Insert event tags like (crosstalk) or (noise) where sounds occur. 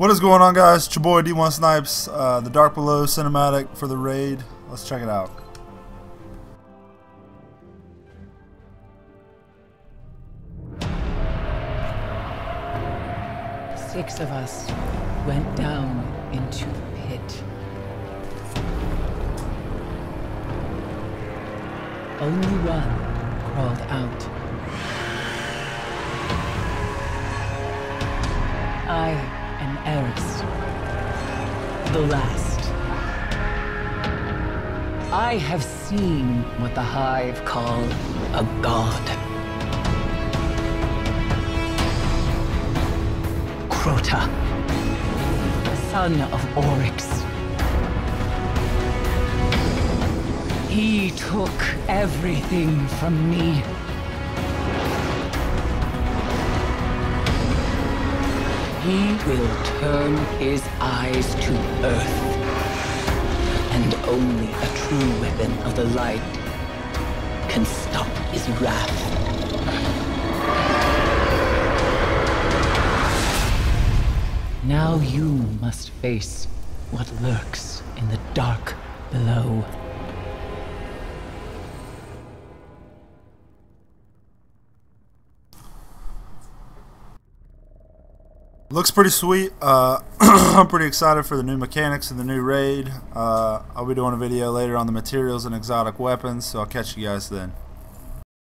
What is going on guys? It's your boy D1 Snipes, uh, the Dark Below cinematic for the raid. Let's check it out. Six of us went down into the pit. Only one crawled out. I Eris, the last. I have seen what the Hive call a god. Crota, son of Oryx. He took everything from me. He will turn his eyes to Earth. And only a true weapon of the light can stop his wrath. Now you must face what lurks in the dark below. Looks pretty sweet. Uh, (clears throat) I'm pretty excited for the new mechanics and the new raid. Uh, I'll be doing a video later on the materials and exotic weapons, so I'll catch you guys then.